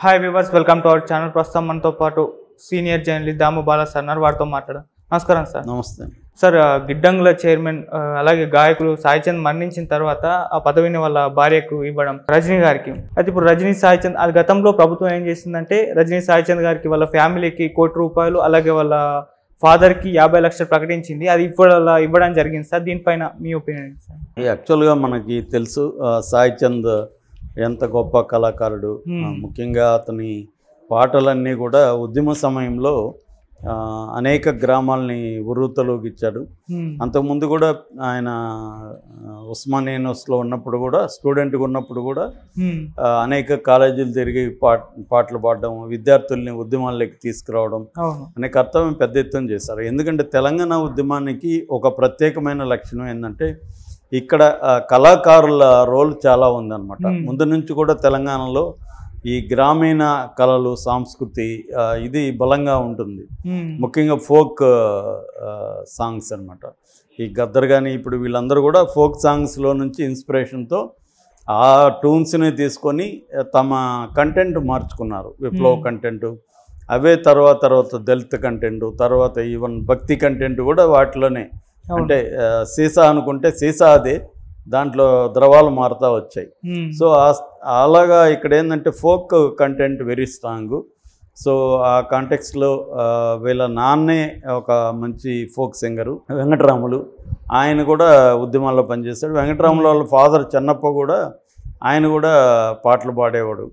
Hi viewers welcome to our channel ప్రస్తుతం మనతో పాటు senior journalist Damu Bala sir ఉన్నారు. వారితో మాట్లాడడం నమస్కారం సార్ నమస్తే. సార్ గిడ్డంగుల చైర్మన్ అలాగే గాయకులు సాయి చంద్ మరణించిన తర్వాత ఆ పదవిని వాళ్ళ భార్యకు ఇవ్వడం రజనీ గారికి. అయితే ఇప్పుడు రజనీ సాయి చంద్ అది గతంలో ప్రభుత్వం ఏం చేసిందంటే రజనీ సాయి చంద్ గారికి వాళ్ళ ఫ్యామిలీకి కోటి రూపాయలు అలాగే వాళ్ళ ఫాదర్కి యాభై లక్షలు ప్రకటించింది. అది ఇప్పుడు అలా ఇవ్వడం జరిగింది. సార్ దీనిపైన మీ ఒపీనియన్ సార్ యాక్చువల్గా మనకి తెలుసు ఆ, సాయి చంద్ ఎంత గొప్ప కళాకారుడు. ముఖ్యంగా అతని పాటలన్నీ కూడా ఉద్యమ సమయంలో అనేక గ్రామాలని ఉర్రూతలోగిచ్చాడు హ్మ్. అంతకుముందు కూడా ఆయన ఆ, ఉస్మానియా యూనివర్సిటీలో ఉన్నప్పుడు కూడా స్టూడెంట్గా ఉన్నప్పుడు కూడా అనేక కాలేజీలు తిరిగి పాట పాటలు పాడడం విద్యార్థుల్ని ఉద్యమాల్లోకి తీసుకురావడం అనే కర్తవ్యం పెద్ద ఎత్తున చేశారు. ఎందుకంటే తెలంగాణ ఉద్యమానికి ఒక ప్రత్యేకమైన లక్షణం ఏంటంటే ఇక్కడ కళాకారుల రోల్ చాలా ఉందన్నమాట. ముందు నుంచి కూడా తెలంగాణలో ఈ గ్రామీణ కళలు సంస్కృతి ఇది బలంగా ఉంటుంది. ముఖ్యంగా ఫోక్ సాంగ్స్ అన్నమాట ఈ గద్దర్ కానీ ఇప్పుడు వీళ్ళందరూ కూడా ఫోక్ సాంగ్స్లో నుంచి ఇన్స్పిరేషన్తో ఆ ట్యూన్స్ని తీసుకొని తమ కంటెంట్ మార్చుకున్నారు విప్లవ. కంటెంట్ అవే తర్వాత తర్వాత దళిత కంటెంట్ తర్వాత ఈవెన్ భక్తి కంటెంట్ కూడా వాటిలోనే. అంటే సీసా అనుకుంటే సీసా అదే దాంట్లో ద్రవాలు మారుతూ వచ్చాయి. సో అలాగా ఇక్కడ ఏంటంటే folk content very strong. So ఆ కాంటెక్స్లో వీళ్ళ నాన్నే ఒక మంచి ఫోక్ సింగరు వెంకటరాములు. ఆయన కూడా ఉద్యమాల్లో పనిచేశాడు. వెంకటరాములు వాళ్ళ ఫాదర్ చెన్నప్ప కూడా ఆయన కూడా పాటలు పాడేవాడు.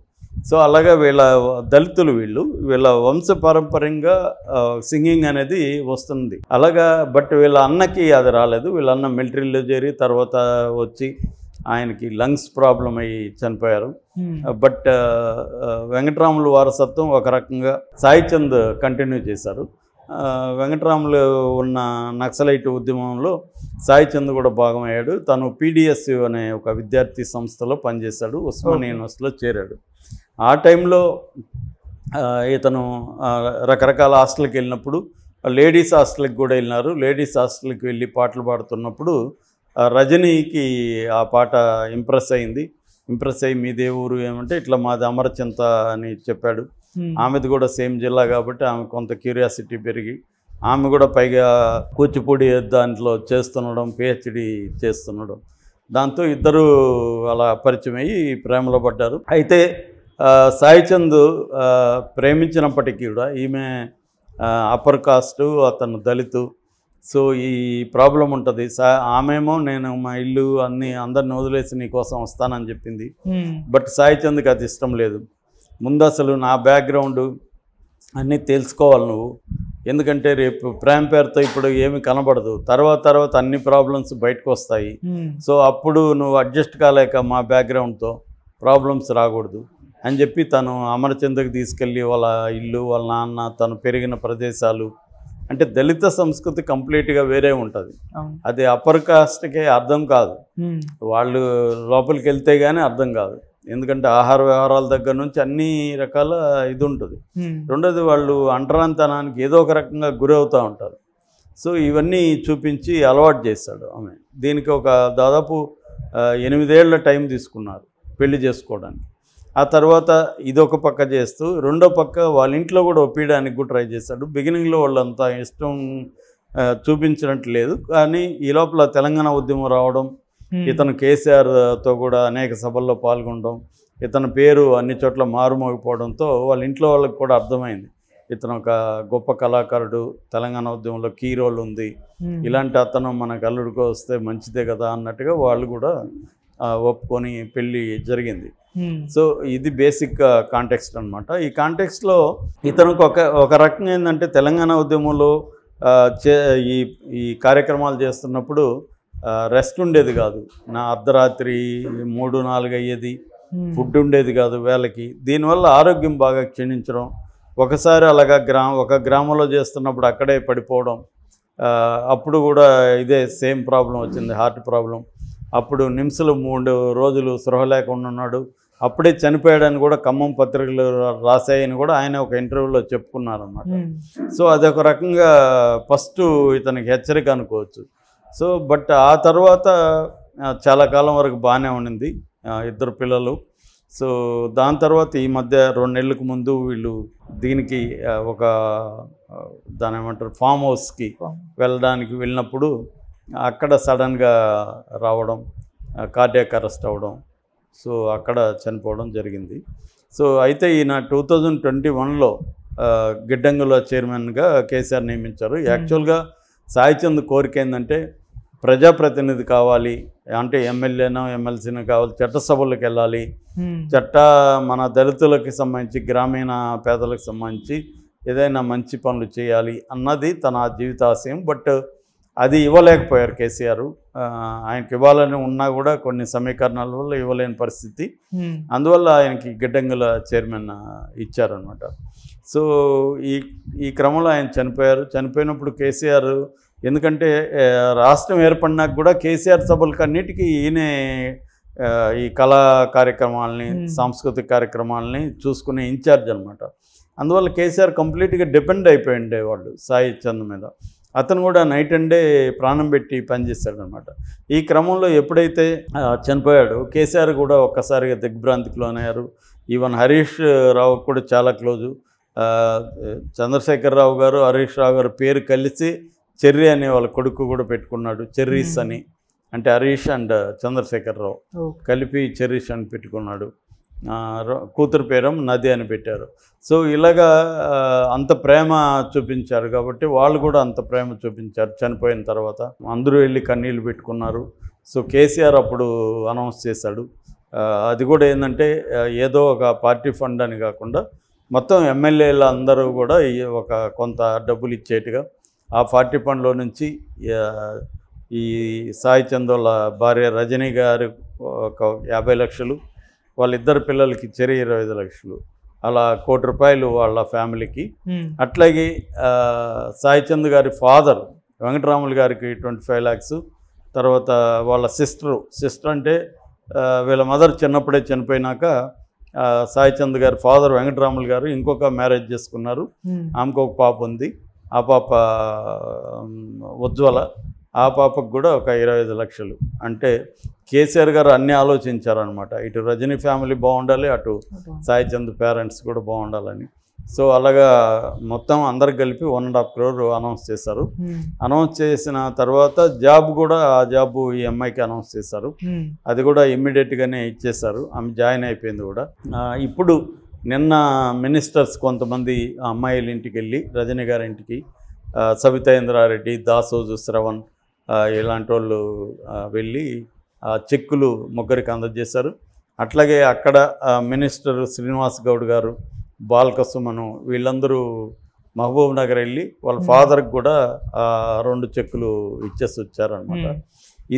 సో అలాగా వీళ్ళ దళితులు వీళ్ళు వీళ్ళ వంశ పారంపర్యంగా సింగింగ్ అనేది వస్తుంది. అలాగా బట్ వీళ్ళ అన్నకి అది రాలేదు. వీళ్ళ అన్న మిలిటరీలో చేరి తర్వాత వచ్చి ఆయనకి లంగ్స్ ప్రాబ్లం అయ్యి చనిపోయారు. బట్ వెంకటరాములు వారసత్వం ఒక రకంగా సాయి చంద్ కంటిన్యూ చేశారు. వెంకటరాములు ఉన్న నక్సలైట్ ఉద్యమంలో సాయి చంద్ కూడా భాగమయ్యాడు. తను పీడిఎస్ అనే ఒక విద్యార్థి సంస్థలో పనిచేశాడు. Okay. యూనివర్సిటీలో చేరాడు. ఆ టైంలో ఇతను రకరకాల హాస్టల్కి వెళ్ళినప్పుడు లేడీస్ హాస్టల్కి కూడా వెళ్ళినారు. లేడీస్ హాస్టల్కి వెళ్ళి పాటలు పాడుతున్నప్పుడు రజనీకి ఆ పాట ఇంప్రెస్ అయింది. ఇంప్రెస్ అయ్యి మీదే ఊరు ఏమంటే ఇట్లా మాది అమరచింత అని చెప్పాడు. ఆమెది కూడా సేమ్ జిల్లా కాబట్టి ఆమె కొంత క్యూరియాసిటీ పెరిగి ఆమె కూడా పైగా కూచిపూడి దాంట్లో చేస్తుండడం పిహెచ్డి చేస్తుండడం. దాంతో ఇద్దరు అలా పరిచయం అయ్యి ప్రేమలో పడ్డారు. అయితే ఆ, సాయి చంద్ ఆ, ప్రేమించినప్పటికీ కూడా ఈమె అప్పర్ కాస్ట్ అతను దళితు. సో ఈ ప్రాబ్లం ఉంటుంది. సా ఆమెమో నేను మా ఇల్లు అన్నీ అందరిని వదిలేసి నీ కోసం వస్తానని చెప్పింది. బట్ సాయి చంద్కి అది ఇష్టం లేదు. ముందు అసలు నా బ్యాక్గ్రౌండ్ అన్నీ తెలుసుకోవాలి నువ్వు. ఎందుకంటే రేపు ప్రేమ పేరుతో ఇప్పుడు ఏమి కనబడదు. తర్వాత తర్వాత అన్ని ప్రాబ్లమ్స్ బయటకు వస్తాయి. హ్మ్. సో అప్పుడు నువ్వు అడ్జస్ట్ కాలేక మా బ్యాక్గ్రౌండ్తో ప్రాబ్లమ్స్ రాకూడదు. అని చెప్పి తను అమరచంద్రకి తీసుకెళ్ళి వాళ్ళ ఇల్లు వాళ్ళ నాన్న తను పెరిగిన ప్రదేశాలు. అంటే దళిత సంస్కృతి కంప్లీట్గా వేరే ఉంటుంది. అది అప్పర్ కాస్ట్కే అర్థం కాదు. వాళ్ళు లోపలికి వెళ్తే కానీ అర్థం కాదు. ఎందుకంటే ఆహార వ్యవహారాల దగ్గర నుంచి అన్ని రకాల ఇది ఉంటుంది. రెండోది వాళ్ళు అంటరాంతనానికి ఏదో ఒక రకంగా గురవుతూ ఉంటారు. సో ఇవన్నీ చూపించి అలవాటు చేశాడు ఆమె. దీనికి ఒక దాదాపు ఎనిమిదేళ్ళ టైం తీసుకున్నారు పెళ్ళి చేసుకోవడానికి. ఆ తర్వాత ఇదొక పక్క చేస్తూ రెండో పక్క వాళ్ళ ఇంట్లో కూడా ఒప్పించడానికి కూడా ట్రై చేశాడు బిగినింగ్లో వాళ్ళంతా ఇష్టం చూపించినట్టు లేదు కానీ ఈ లోపల తెలంగాణ ఉద్యమం రావడం. ఇతను కేసీఆర్తో కూడా అనేక సభల్లో పాల్గొనడం ఇతని పేరు అన్ని చోట్ల మారుమోగిపోవడంతో వాళ్ళ ఇంట్లో వాళ్ళకి కూడా అర్థమైంది ఇతను ఒక గొప్ప కళాకారుడు తెలంగాణ ఉద్యమంలో కీ రోల్ ఉంది. ఇలాంటి అతను మన కల్లుడికి వస్తే మంచిదే కదా అన్నట్టుగా వాళ్ళు కూడా ఒప్పుకొని పెళ్ళి జరిగింది. సో ఇది బేసిక్ కాంటెక్స్ట్ అనమాట ఈ కాంటెక్స్ట్లో ఇతనికి ఒక ఒక రకంగా ఏంటంటే తెలంగాణ ఉద్యమంలో చే ఈ ఈ కార్యక్రమాలు చేస్తున్నప్పుడు రెస్ట్ ఉండేది కాదు. నా అర్ధరాత్రి మూడు నాలుగు అయ్యేది. హ్మ్. ఫుడ్ ఉండేది కాదు వేళకి. దీనివల్ల ఆరోగ్యం బాగా క్షీణించడం ఒకసారి అలాగా గ్రా ఒక గ్రామంలో చేస్తున్నప్పుడు అక్కడే పడిపోవడం అప్పుడు కూడా ఇదే సేమ్ ప్రాబ్లం వచ్చింది హార్ట్ ప్రాబ్లం. అప్పుడు నిమ్స్లో మూడు రోజులు స్పృహ లేకుండా ఉన్నాడు. అప్పుడే చనిపోయాడని కూడా ఖమ్మం పత్రికలు రాశాయని కూడా ఆయన ఒక ఇంటర్వ్యూలో చెప్పుకున్నారన్నమాట. హ్మ్. సో అదొక రకంగా ఫస్ట్ ఇతనికి హెచ్చరిక అనుకోవచ్చు. సో బట్ ఆ తర్వాత చాలా కాలం వరకు బాగానే ఉండింది ఇద్దరు పిల్లలు. సో దాని తర్వాత ఈ మధ్య రెండు నెలలకు ముందు వీళ్ళు దీనికి ఒక దాని ఏమంటారు ఫామ్ హౌస్కి వెళ్ళడానికి వెళ్ళినప్పుడు అక్కడ సడన్గా రావడం కార్డియాక్ అరెస్ట్ అవ్వడం సో అక్కడ చనిపోవడం జరిగింది. సో అయితే ఈయన టూ థౌజండ్ ట్వంటీ వన్లో గిడ్డంగుల చైర్మన్గా కేసీఆర్ నియమించారు. యాక్చువల్గా సాయిచంద్ కోరిక ఏంటంటే ప్రజాప్రతినిధి కావాలి అంటే ఎమ్మెల్యేనో ఎమ్మెల్సీనో కావాలి చట్టసభలకు వెళ్ళాలి. చట్ట మన దళితులకి సంబంధించి గ్రామీణ పేదలకు సంబంధించి ఏదైనా మంచి పనులు చేయాలి అన్నది తన జీవితాశయం. బట్ అది ఇవ్వలేకపోయారు కేసీఆర్. ఆయనకి ఇవ్వాలని ఉన్నా కూడా కొన్ని సమీకరణాల వల్ల ఇవ్వలేని పరిస్థితి. అందువల్ల ఆయనకి గిడ్డంగుల చైర్మన్ ఇచ్చారనమాట సో ఈ ఈ క్రమంలో ఆయన చనిపోయారు. చనిపోయినప్పుడు కేసీఆర్ ఎందుకంటే రాష్ట్రం ఏర్పడినాక కూడా కేసీఆర్ సభలకు అన్నిటికీ ఈయనే ఈ కళా కార్యక్రమాలని. సాంస్కృతిక కార్యక్రమాలని చూసుకునే ఇన్ఛార్జ్ అనమాట అందువల్ల కేసీఆర్ కంప్లీట్గా డిపెండ్ అయిపోయి ఉండేవాళ్ళు సాయి చంద్ మీద. అతను కూడా నైట్ అండ్ డే ప్రాణం పెట్టి పనిచేశాడు అనమాట ఈ క్రమంలో ఎప్పుడైతే చనిపోయాడో కేసీఆర్ కూడా ఒక్కసారిగా దిగ్భ్రాంతికి లోనయ్యారు. ఈవెన్ హరీష్ రావు కూడా చాలా క్లోజు. చంద్రశేఖర్ రావు గారు హరీష్ రావు గారు పేరు కలిసి చెర్రీ అనే వాళ్ళ కొడుకు కూడా పెట్టుకున్నాడు. చెర్రీస్. అని. అంటే హరీష్ అండ్ చంద్రశేఖర్ రావు. కలిపి చెరీష్ అని పెట్టుకున్నాడు. కూతురు పేరం నది అని పెట్టారు. సో ఇలాగా అంత ప్రేమ చూపించారు కాబట్టి వాళ్ళు కూడా అంత ప్రేమ చూపించారు చనిపోయిన తర్వాత. అందరూ వెళ్ళి కన్నీళ్ళు పెట్టుకున్నారు. సో కేసీఆర్ అప్పుడు అనౌన్స్ చేశాడు. అది కూడా ఏంటంటే ఏదో ఒక పార్టీ ఫండ్ అని కాకుండా మొత్తం ఎమ్మెల్యేలు అందరూ కూడా ఒక కొంత డబ్బులు ఇచ్చేట్టుగా ఆ పార్టీ ఫండ్లో నుంచి ఈ సాయి చందోళ్ళ భార్య రజనీ గారు ఒక యాభై లక్షలు వాళ్ళిద్దరు పిల్లలకి చెరి ఇరవై ఐదు లక్షలు. అలా కోటి రూపాయలు వాళ్ళ ఫ్యామిలీకి. అట్లాగే ఆ, సాయి చంద్ గారి ఫాదర్ వెంకటరాములు గారికి ట్వంటీ ఫైవ్ ల్యాక్స్ తర్వాత వాళ్ళ సిస్టరు సిస్టర్ అంటే వీళ్ళ మదర్ చిన్నప్పుడే చనిపోయినాక ఆ, సాయి చంద్ గారి ఫాదర్ వెంకటరాములు గారు ఇంకొక మ్యారేజ్ చేసుకున్నారు. ఆమెకు ఒక పాప ఉంది. ఆ పాప ఉజ్వల. ఆ పాపకు కూడా ఒక ఇరవై ఐదు లక్షలు. అంటే కేసీఆర్ గారు అన్నీ ఆలోచించారనమాట ఇటు రజనీ ఫ్యామిలీ బాగుండాలి అటు సాయి చంద్ పేరెంట్స్ కూడా బాగుండాలని. సో అలాగా మొత్తం అందరు కలిపి one and half crore announce చేశారు. ఉమ్. అనౌన్స్ చేసిన తర్వాత జాబ్ కూడా ఆ జాబ్ ఈ అమ్మాయికి అనౌన్స్ చేశారు. ఉమ్. అది కూడా ఇమ్మీడియట్గానే ఇచ్చేశారు. ఆమె జాయిన్ అయిపోయింది కూడా. ఇప్పుడు నిన్న మినిస్టర్స్ కొంతమంది అమ్మాయిల ఇంటికి వెళ్ళి రజనీ గారి ఇంటికి ఆ, సబితా ఇంద్రారెడ్డి దాసోజు శ్రవణ్ ఇలాంటి వాళ్ళు వెళ్ళి ఆ చెక్కులు ముగ్గురికి అందజేశారు. అట్లాగే అక్కడ మినిస్టర్ శ్రీనివాస్ గౌడ్ గారు బాల్క సుమను వీళ్ళందరూ మహబూబ్ నగర్ వెళ్ళి వాళ్ళ. ఫాదర్కి కూడా రెండు చెక్కులు ఇచ్చేసి వచ్చారనమాట.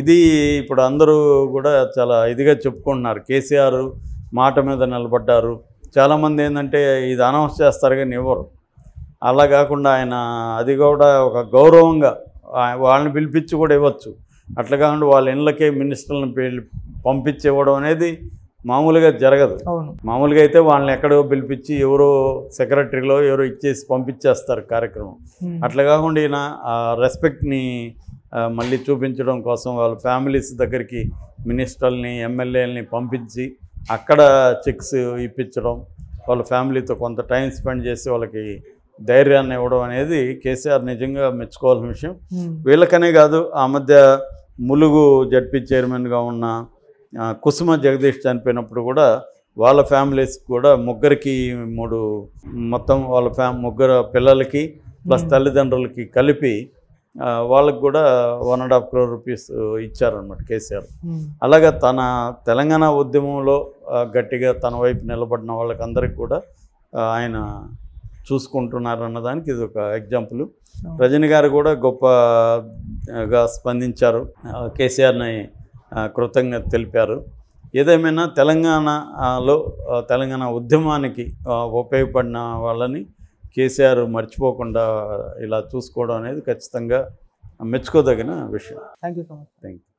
ఇది ఇప్పుడు అందరూ కూడా చాలా ఇదిగా చెప్పుకుంటున్నారు. కేసీఆర్ మాట మీద నిలబడ్డారు. చాలామంది ఏంటంటే ఇది అనౌన్స్ చేస్తారు కానీ ఇవ్వరు. అలా కాకుండా ఆయన అది కూడా ఒక గౌరవంగా వాళ్ళని పిలిపించి కూడా ఇవ్వచ్చు. అట్లా కాకుండా వాళ్ళ ఇళ్ళకే మినిస్టర్లను పిలి పంపించి ఇవ్వడం అనేది మామూలుగా జరగదు. మామూలుగా అయితే వాళ్ళని ఎక్కడో పిలిపించి ఎవరో సెక్రటరీలో ఎవరో ఇచ్చేసి పంపించేస్తారు కార్యక్రమం. అట్లా కాకుండా ఈయన ఆ రెస్పెక్ట్ని మళ్ళీ చూపించడం కోసం వాళ్ళ ఫ్యామిలీస్ దగ్గరికి మినిస్టర్ని ఎమ్మెల్యేలని పంపించి అక్కడ చెక్స్ ఇప్పించడం వాళ్ళ ఫ్యామిలీతో కొంత టైం స్పెండ్ చేసి వాళ్ళకి ధైర్యాన్ని ఇవ్వడం అనేది కేసీఆర్ నిజంగా మెచ్చుకోవాల్సిన విషయం ఉమ్. వీళ్ళకనే కాదు ఆ మధ్య ములుగు జడ్పీ చైర్మన్గా ఉన్న కుసుమ జగదీష్ చనిపోయినప్పుడు కూడా వాళ్ళ ఫ్యామిలీస్ కూడా ముగ్గురికి మూడు మొత్తం వాళ్ళ ఫ్యా ముగ్గురు పిల్లలకి ప్లస్ Hmm. తల్లిదండ్రులకి కలిపి వాళ్ళకి కూడా one and half crore rupees ఇచ్చారనమాట కేసీఆర్ ఉమ్. అలాగే తన తెలంగాణ ఉద్యమంలో గట్టిగా తన వైపు నిలబడిన వాళ్ళకందరికీ కూడా ఆయన చూసుకుంటున్నారు అన్నదానికి ఇది ఒక ఎగ్జాంపుల్. రజనీ గారు కూడా గొప్పగా స్పందించారు. కేసీఆర్ని కృతజ్ఞత తెలిపారు. ఏదేమైనా తెలంగాణలో తెలంగాణ ఉద్యమానికి ఉపయోగపడిన వాళ్ళని కేసీఆర్ మర్చిపోకుండా ఇలా చూసుకోవడం అనేది ఖచ్చితంగా మెచ్చుకోదగిన విషయం. Thank you so much thank you